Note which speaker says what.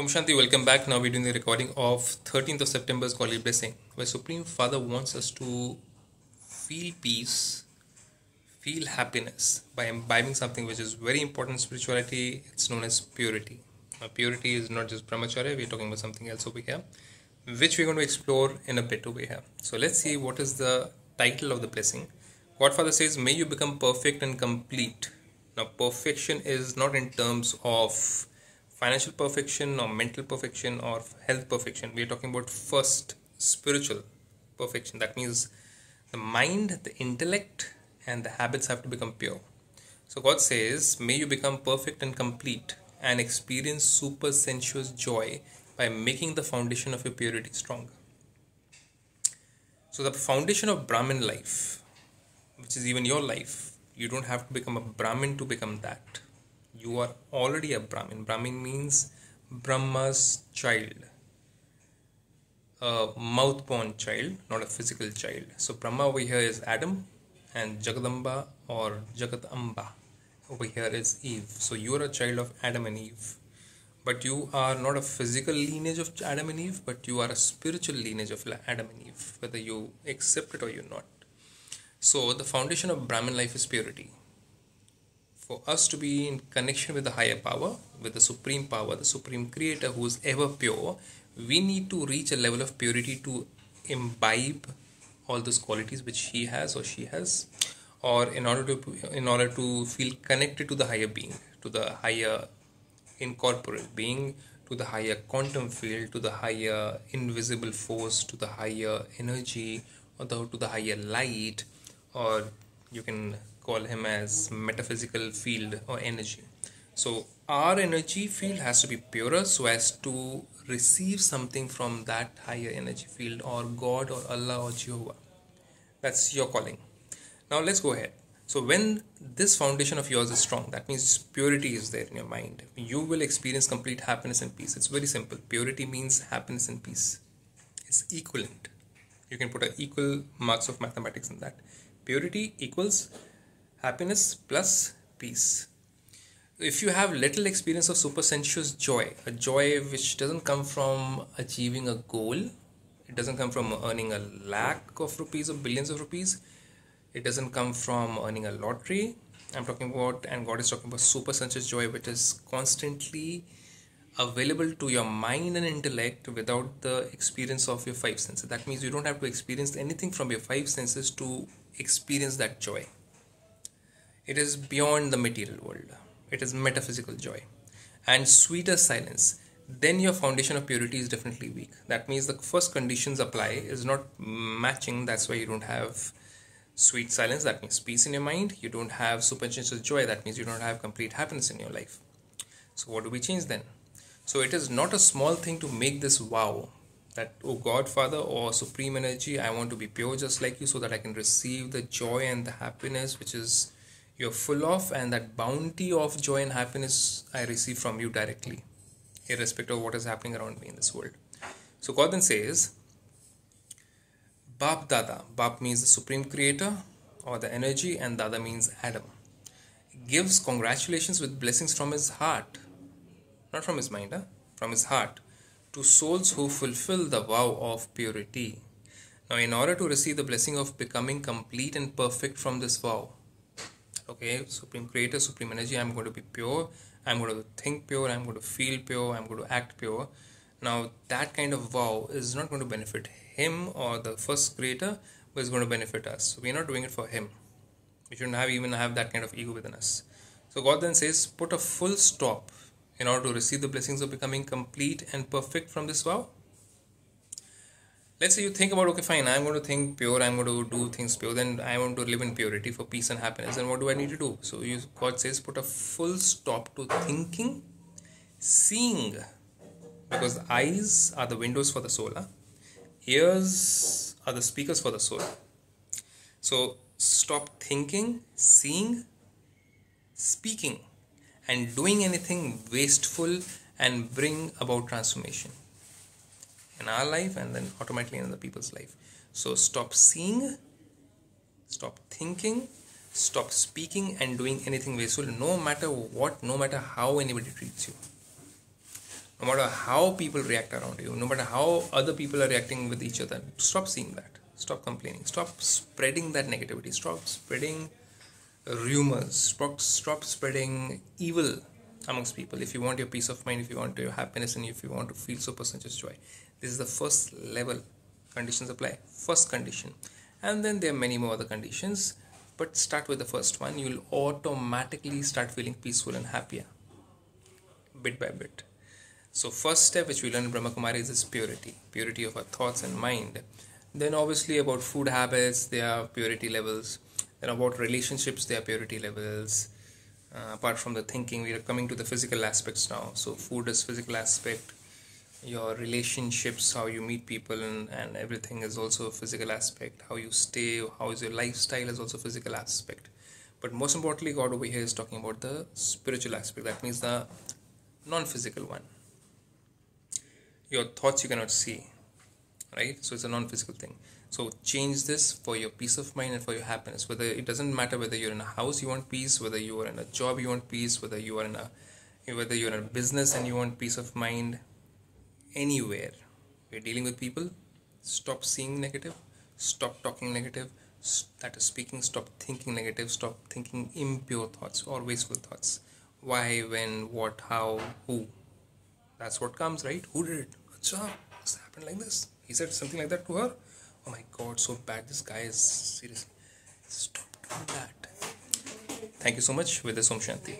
Speaker 1: Om Shanti, welcome back. Now we're doing the recording of 13th of September's Godly Blessing, where Supreme Father wants us to feel peace, feel happiness by imbibing something which is very important in spirituality. It's known as purity. Now, purity is not just brahmacharya, we're talking about something else over here, which we're going to explore in a bit over here. So let's see what is the title of the blessing. Godfather says, May you become perfect and complete. Now, perfection is not in terms of financial perfection or mental perfection or health perfection. We are talking about first spiritual perfection. That means the mind, the intellect, and the habits have to become pure. So God says, May you become perfect and complete and experience super sensuous joy by making the foundation of your purity strong. So, the foundation of Brahmin life, which is even your life, you don't have to become a Brahmin to become that you are already a Brahmin. Brahmin means Brahma's child, a mouth born child, not a physical child. So Brahma over here is Adam, and Jagadamba or Jagadamba over here is Eve. So you are a child of Adam and Eve. But you are not a physical lineage of Adam and Eve, but you are a spiritual lineage of Adam and Eve, whether you accept it or you're not. So the foundation of Brahmin life is purity for us to be in connection with the higher power, with the supreme power, the supreme creator who is ever pure, we need to reach a level of purity to imbibe all those qualities which he has or she has or in order to in order to feel connected to the higher being to the higher incorporeal being to the higher quantum field to the higher invisible force to the higher energy or the, to the higher light or you can call him as metaphysical field or energy. So our energy field has to be purer so as to receive something from that higher energy field or god or allah or jehovah. That's your calling. Now let's go ahead. So when this foundation of yours is strong that means purity is there in your mind. You will experience complete happiness and peace. It's very simple. Purity means happiness and peace. It's equivalent. You can put a equal marks of mathematics in that. Purity equals happiness plus peace. If you have little experience of super sensuous joy, a joy which doesn't come from achieving a goal, it doesn't come from earning a lakh of rupees or billions of rupees, it doesn't come from earning a lottery. I'm talking about, and God is talking about super sensuous joy, which is constantly available to your mind and intellect without the experience of your five senses. That means you don't have to experience anything from your five senses to experience that joy. It is beyond the material world. It is metaphysical joy. And sweeter silence. Then your foundation of purity is definitely weak. That means the first conditions apply is not matching. That's why you don't have sweet silence. That means peace in your mind. You don't have supersensuous joy. That means you don't have complete happiness in your life. So what do we change then? So it is not a small thing to make this wow that oh godfather or oh, supreme energy i want to be pure just like you so that i can receive the joy and the happiness which is you're full of and that bounty of joy and happiness I receive from you directly, irrespective of what is happening around me in this world. So God then says, bab Dada. Bap means the supreme creator or the energy, and Dada means Adam. Gives congratulations with blessings from his heart, not from his mind, huh? from his heart, to souls who fulfill the vow of purity. Now, in order to receive the blessing of becoming complete and perfect from this vow, okay supreme creator supreme energy i'm going to be pure. I'm going to think pure. I'm going to feel pure. I'm going to act pure. Now that kind of vow is not going to benefit him or the first creator but it's going to benefit us. So we're not doing it for him. We shouldn't have even have that kind of ego within us. So god then says put a full stop in order to receive the blessings of becoming complete and perfect from this vow let's say you think about okay fine i'm going to think pure i'm going to do things pure then i want to live in purity for peace and happiness and what do i need to do? So you god says put a full stop to thinking seeing because the eyes are the windows for the soul ears are the speakers for the soul. So stop thinking seeing speaking and doing anything wasteful and bring about transformation in our life and then automatically in other people's life so stop seeing stop thinking stop speaking and doing anything wasteful no matter what no matter how anybody treats you no matter how people react around you, no matter how other people are reacting with each other, stop seeing that. Stop complaining. Stop spreading that negativity. Stop spreading rumors. Stop, stop spreading evil amongst people. If you want your peace of mind, if you want your happiness, and if you want to feel super conscious joy, this is the first level conditions apply. First condition. And then there are many more other conditions. But start with the first one. You'll automatically start feeling peaceful and happier bit by bit. So first step which we learn in Brahma Kumari is purity, purity of our thoughts and mind. Then obviously about food habits, there are purity levels. Then about relationships, there are purity levels. Uh, apart from the thinking, we are coming to the physical aspects now. So food is physical aspect. Your relationships, how you meet people, and, and everything is also a physical aspect. How you stay, how is your lifestyle is also physical aspect. But most importantly, God over here is talking about the spiritual aspect. That means the non-physical one your thoughts you cannot see right? So it's a non-physical thing. So change this for your peace of mind and for your happiness. Whether it doesn't matter whether you're in a house you want peace. Whether you are in a job you want peace. Whether you are in a whether you're in a business and you want peace of mind anywhere. You're dealing with people. Stop seeing negative. Stop talking negative. That is speaking. Stop thinking negative. Stop thinking impure thoughts or wasteful thoughts. Why when what how who? That's what comes right? Who did it? Acha, this happened like this he said something like that to her. Oh my god so bad. This guy is seriously stop doing that. Thank you so much. With this om shanti